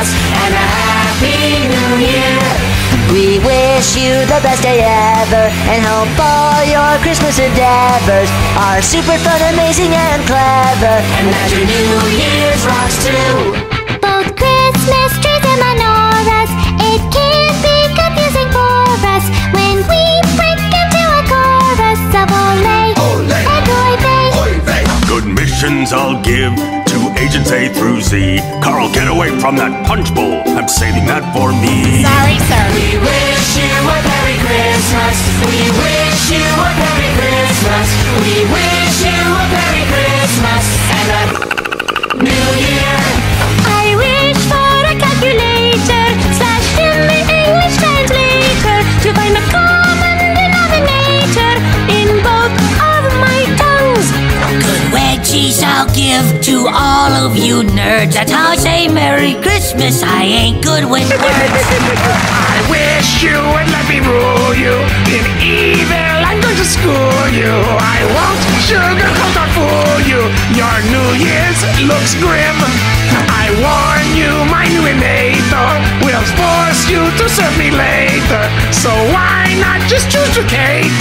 And a happy new Year. We wish you the best day ever and hope all your Christmas endeavors are super fun, amazing, and clever. And that your New Year's rocks too. Both Christmas trees and menorahs. It can't be confusing for us when we break into a chorus of ole and oy vey. Good missions I'll give to agents A through Z. Carl, get away from that punch bowl. I'm saving that for me. Sorry, sir. We wish you Merry I'll give to all of you nerds. That's how I say Merry Christmas. I ain't good with words. I wish you would let me rule you. In evil, I'm going to school you. I won't sugarcoat or fool you. Your New Year's looks grim. I warn you, my new inator will force you to serve me later. So why not just choose to cave?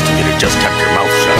to get it, just keep your mouth shut.